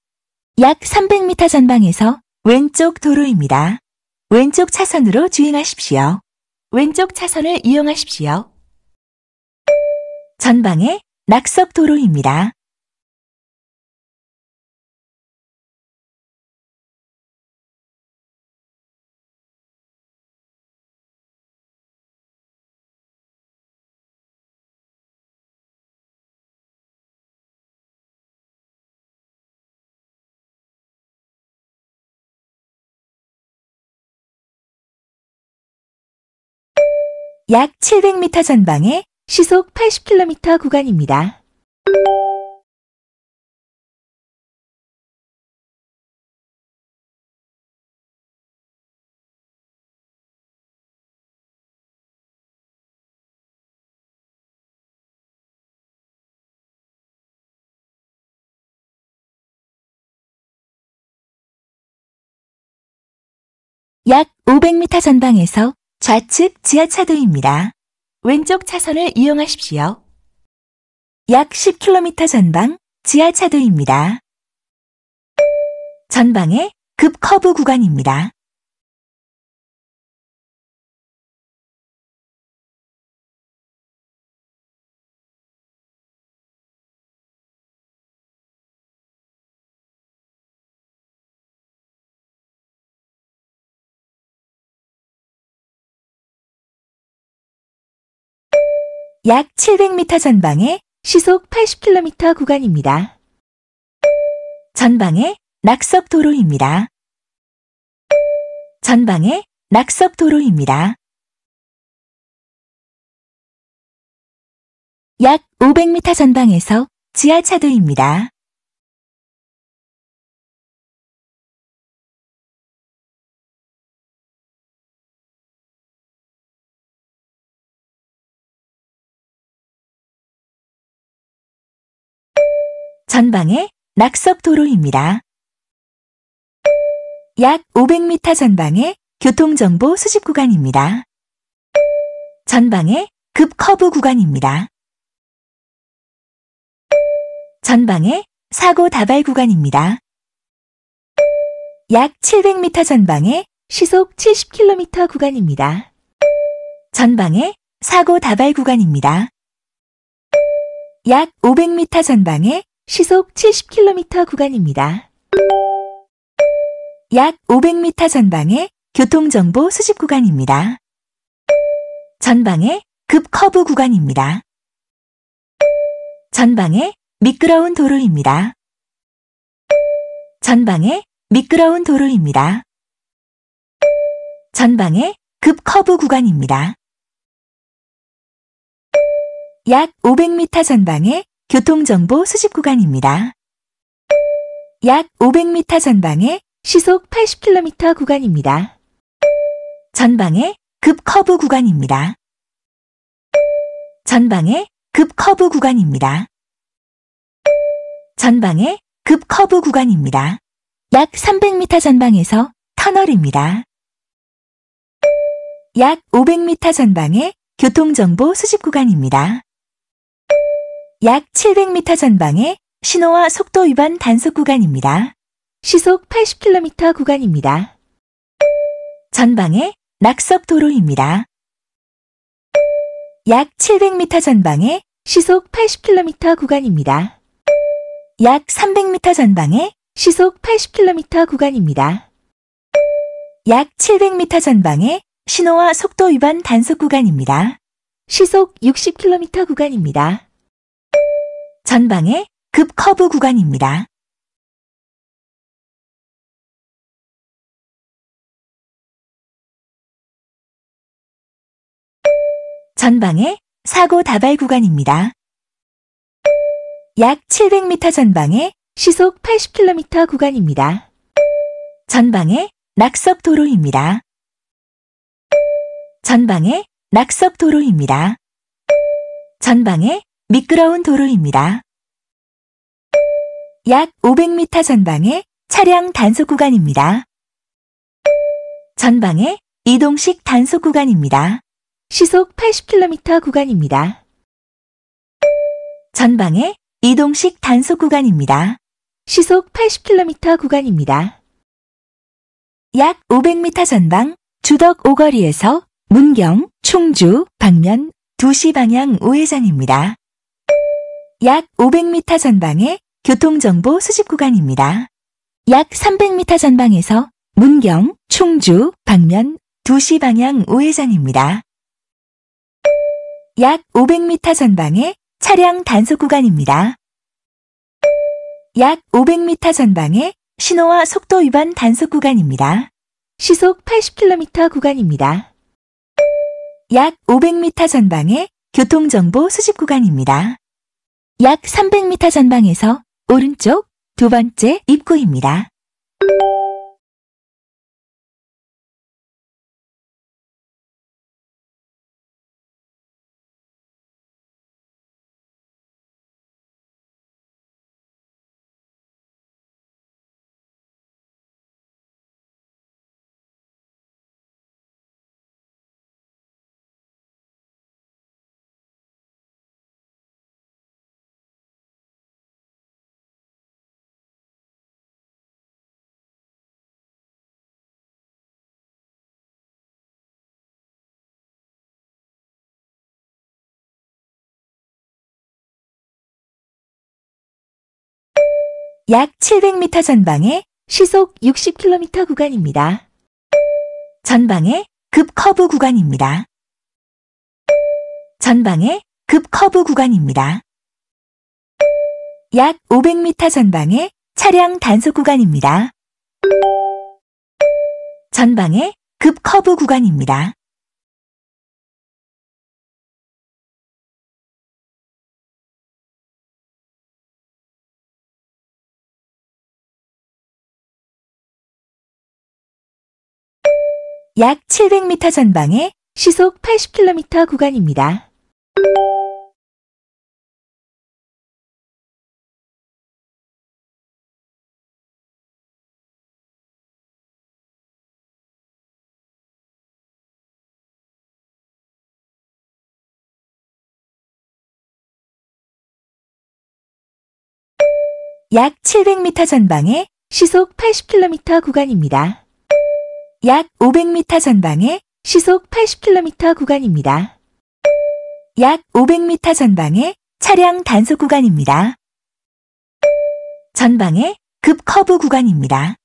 A: 약 300m 전방에서 왼쪽 도로입니다. 왼쪽 차선으로 주행하십시오. 왼쪽 차선을 이용하십시오. 전방에 낙석 도로입니다. 약 700m 전방에 시속 80km 구간입니다. 약 500m 전방에서 좌측 지하차도입니다. 왼쪽 차선을 이용하십시오. 약 10km 전방 지하차도입니다. 전방에 급 커브 구간입니다. 약 700m 전방에 시속 80km 구간입니다. 전방에 낙석 도로입니다. 전방에 낙석 도로입니다. 약 500m 전방에서 지하차도입니다. 전방에 낙석 도로입니다. 약 500m 전방에 교통정보 수집 구간입니다. 전방에 급 커브 구간입니다. 전방에 사고 다발 구간입니다. 약 700m 전방에 시속 70km 구간입니다. 전방에 사고 다발 구간입니다. 약 500m 전방에 시속 70km 구간입니다. 약 500m 전방에 교통정보 수집 구간입니다. 전방에 급 커브 구간입니다. 전방에 미끄러운 도로입니다. 전방에 미끄러운 도로입니다. 전방에 급 커브 구간입니다. 약 500m 전방에 교통정보 수집 구간입니다. 약 500m 전방에 시속 80km 구간입니다. 전방에 급 커브 구간입니다. 전방에 급 커브 구간입니다. 전방에 급 커브 구간입니다. 약 300m 전방에서 터널입니다. 약 500m 전방에 교통정보 수집 구간입니다. 약 700m 전방에 신호와 속도 위반 단속 구간입니다. 시속 80km 구간입니다. 전방에 낙석 도로입니다. 약 700m 전방에 시속 80km 구간입니다. 약 300m 전방에 시속 80km 구간입니다. 약 700m 전방에 신호와 속도 위반 단속 구간입니다. 시속 60km 구간입니다. 전방에 급 커브 구간입니다. 전방에 사고 다발 구간입니다. 약 700m 전방에 시속 80km 구간입니다. 전방에 낙석 도로입니다. 전방에 낙석 도로입니다. 전방에 미끄러운 도로입니다. 약 500m 전방에 차량 단속 구간입니다. 전방에 이동식 단속 구간입니다. 시속 80km 구간입니다. 전방에 이동식 단속 구간입니다. 시속 80km 구간입니다. 약 500m 전방 주덕 오거리에서 문경, 충주, 방면, 2시 방향 우회전입니다. 약 500m 전방에 교통정보 수집 구간입니다. 약 300m 전방에서 문경, 충주, 방면, 2시 방향 우회전입니다. 약 500m 전방에 차량 단속 구간입니다. 약 500m 전방에 신호와 속도 위반 단속 구간입니다. 시속 80km 구간입니다. 약 500m 전방에 교통정보 수집 구간입니다. 약 300m 전방에서 오른쪽 두 번째 입구입니다. 약 700m 전방에 시속 60km 구간입니다. 전방에 급 커브 구간입니다. 전방에 급 커브 구간입니다. 약 500m 전방에 차량 단속 구간입니다. 전방에 급 커브 구간입니다. 약 700m 전방에 시속 80km 구간입니다. 약 700m 전방에 시속 80km 구간입니다. 약 500m 전방에 시속 80km 구간입니다. 약 500m 전방에 차량 단속 구간입니다. 전방에 급 커브 구간입니다.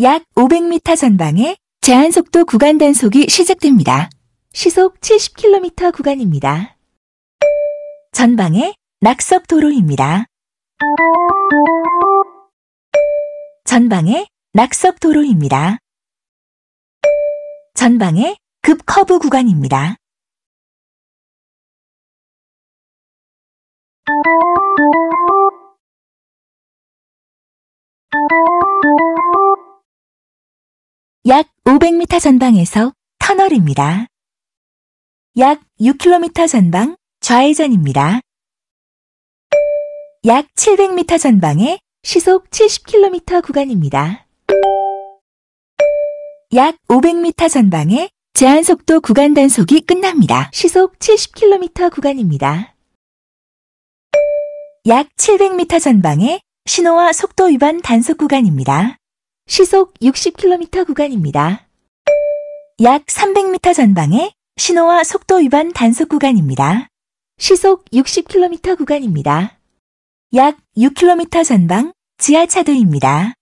A: 약 500m 전방에 제한속도 구간 단속이 시작됩니다. 시속 70km 구간입니다. 전방에 낙석 도로입니다. 전방에 낙석 도로입니다. 전방에 급 커브 구간입니다. 약 500m 전방에서 터널입니다. 약 6km 전방 좌회전입니다. 약 700m 전방에 시속 70km 구간입니다. 약 500m 전방에 제한속도 구간 단속이 끝납니다. 시속 70km 구간입니다. 약 700m 전방에 신호와 속도 위반 단속 구간입니다. 시속 60km 구간입니다. 약 300m 전방에 신호와 속도 위반 단속 구간입니다. 시속 60km 구간입니다. 약 6km 전방 지하차도입니다.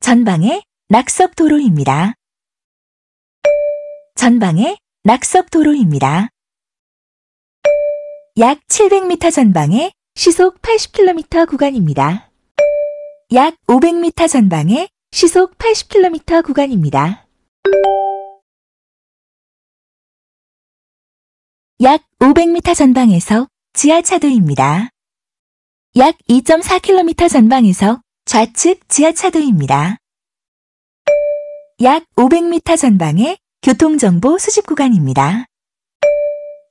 A: 전방에 낙석 도로입니다. 전방에 낙석 도로입니다. 약 700m 전방에 시속 80km 구간입니다. 약 500m 전방에 시속 80km 구간입니다. 약 500m 전방에서 지하차도입니다. 약 2.4km 전방에서 좌측 지하차도입니다. 약 500m 전방에 교통정보 수집 구간입니다.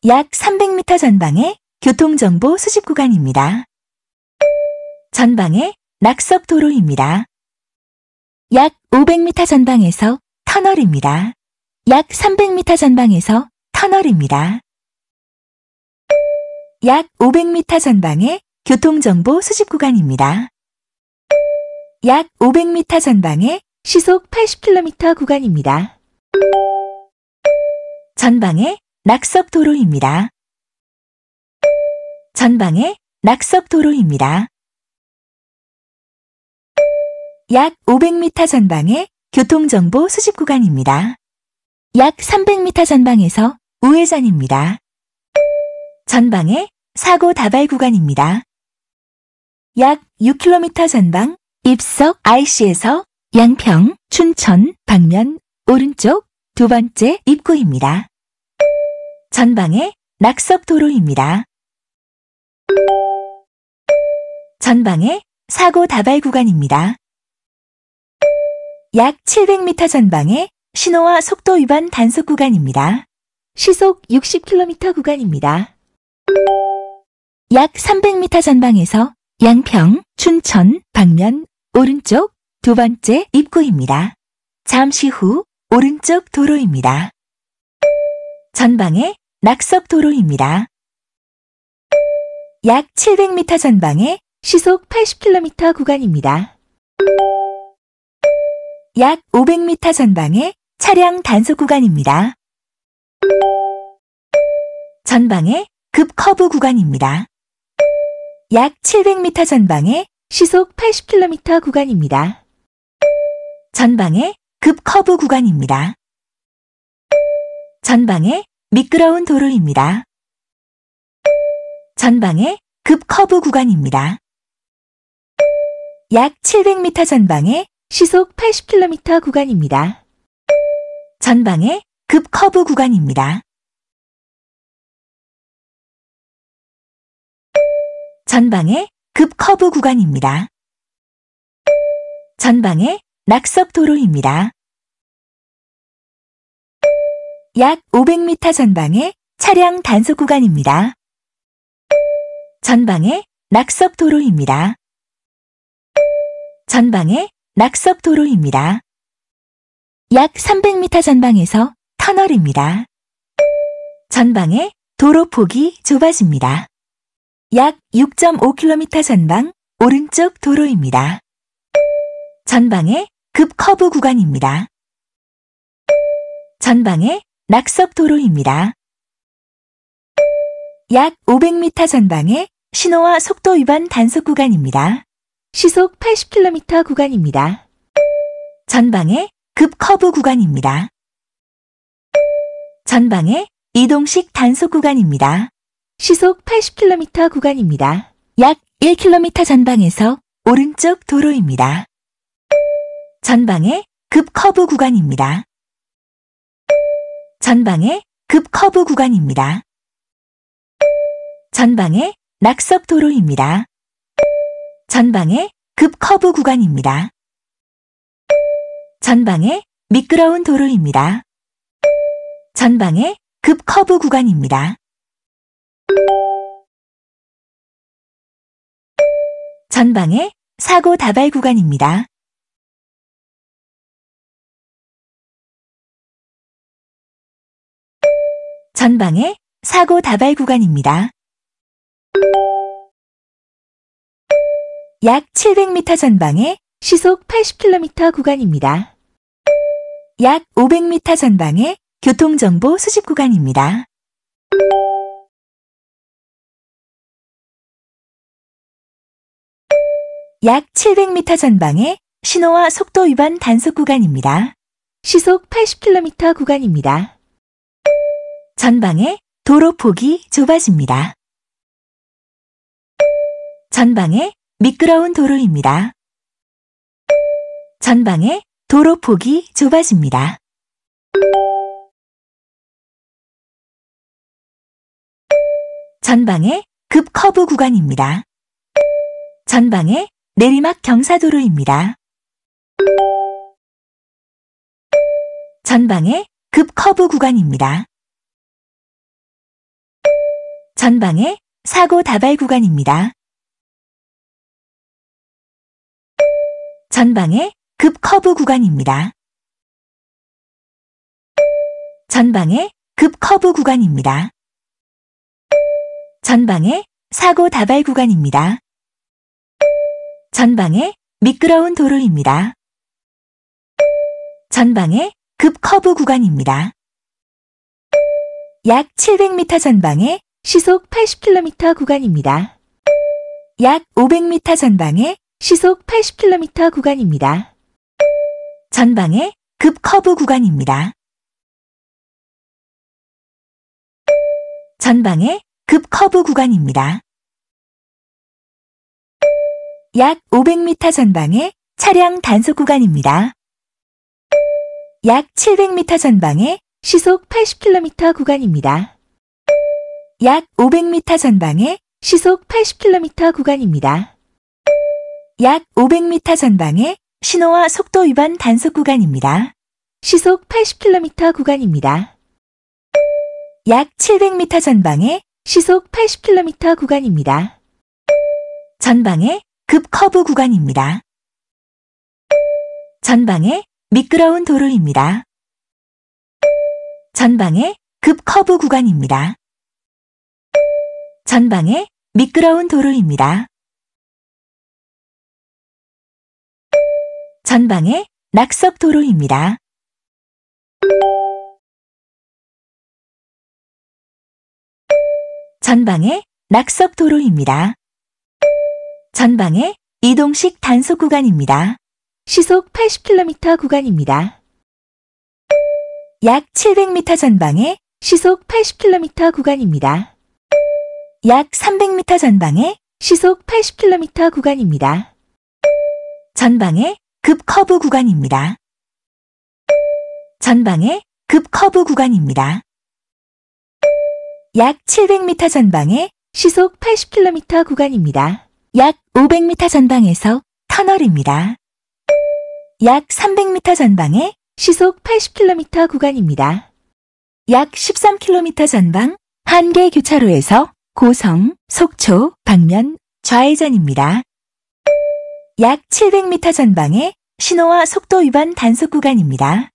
A: 약 300m 전방에 교통정보 수집 구간입니다. 전방에 낙석 도로입니다. 약 500m 전방에서 터널입니다. 약 300m 전방에서 터널입니다. 약 500m 전방에 교통정보 수집 구간입니다. 약 500m 전방에 시속 80km 구간입니다. 전방에 낙석 도로입니다. 전방에 낙석 도로입니다. 약 500m 전방에 교통정보 수집 구간입니다. 약 300m 전방에서 우회전입니다. 전방에 사고 다발 구간입니다. 약 6km 전방 입석 IC에서 양평, 춘천, 방면, 오른쪽 두 번째 입구입니다. 전방에 낙석 도로입니다. 전방에 사고 다발 구간입니다. 약 700m 전방에 신호와 속도 위반 단속 구간입니다. 시속 60km 구간입니다. 약 300m 전방에서 양평, 춘천, 방면, 오른쪽 두 번째 입구입니다. 잠시 후 오른쪽 도로입니다. 전방에 낙석 도로입니다. 약 700m 전방에 시속 80km 구간입니다. 약 500m 전방에 차량 단속 구간입니다. 전방에 급 커브 구간입니다. 약 700m 전방에 시속 80km 구간입니다. 전방에 급 커브 구간입니다. 전방에 미끄러운 도로입니다. 전방에 급 커브 구간입니다. 약 700m 전방에 시속 80km 구간입니다. 전방에 급 커브 구간입니다. 전방에 급 커브 구간입니다. 전방에 낙석 도로입니다. 약 500m 전방에 차량 단속 구간입니다. 전방에 낙석 도로입니다. 전방에 낙석 도로입니다. 약 300m 전방에서 터널입니다. 전방에 도로 폭이 좁아집니다. 약 6.5km 전방 오른쪽 도로입니다. 전방에 급 커브 구간입니다. 전방에 낙석 도로입니다. 약 500m 전방에 신호와 속도 위반 단속 구간입니다. 시속 80km 구간입니다. 전방에 급 커브 구간입니다. 전방에 이동식 단속 구간입니다. 시속 80km 구간입니다. 약 1km 전방에서 오른쪽 도로입니다. 전방에 급 커브 구간입니다. 전방에 급 커브 구간입니다. 전방에 낙석 도로입니다. 전방에 급 커브 구간입니다. 전방에 미끄러운 도로입니다. 전방에 급 커브 구간입니다. 전방에 사고 다발 구간입니다. 전방에 사고 다발 구간입니다. 약 700m 전방에 시속 80km 구간입니다. 약 500m 전방에 교통정보 수집 구간입니다. 약 700m 전방에 신호와 속도 위반 단속 구간입니다. 시속 80km 구간입니다. 전방에 도로 폭이 좁아집니다. 전방에 미끄러운 도로입니다. 전방에 도로 폭이 좁아집니다. 전방에 급 커브 구간입니다. 전방에 내리막 경사도로입니다. 전방에 급 커브 구간입니다. 전방에 사고 다발 구간입니다. 전방에 급 커브 구간입니다. 전방에 급 커브 구간입니다. 전방에 사고 다발 구간입니다. 전방에 미끄러운 도로입니다. 전방에 급 커브 구간입니다. 약 700m 전방에 시속 80km 구간입니다. 약 500m 전방에 시속 80km 구간입니다. 전방에 급 커브 구간입니다. 전방에 급 커브 구간입니다. 약 500m 전방에 차량 단속 구간입니다. 약 700m 전방에 시속 80km 구간입니다. 약 500m 전방에 시속 80km 구간입니다. 약 500m 전방에 신호와 속도 위반 단속 구간입니다. 시속 80km 구간입니다. 약 700m 전방에 시속 80km 구간입니다. 전방에 급 커브 구간입니다. 전방에 미끄러운 도로입니다. 전방에 급 커브 구간입니다. 전방에 미끄러운 도로입니다. 전방에 낙석 도로입니다. 전방에 낙석 도로입니다. 전방에 이동식 단속 구간입니다. 시속 80km 구간입니다. 약 700m 전방에 시속 80km 구간입니다. 약 300m 전방에 시속 80km 구간입니다. 전방에 급 커브 구간입니다. 전방에 급 커브 구간입니다. 약 700m 전방에 시속 80km 구간입니다. 약 500m 전방에서 터널입니다. 약 300m 전방에 시속 80km 구간입니다. 약 13km 전방 한계 교차로에서 고성, 속초, 방면, 좌회전입니다. 약 700m 전방에 신호와 속도 위반 단속 구간입니다.